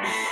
Yeah.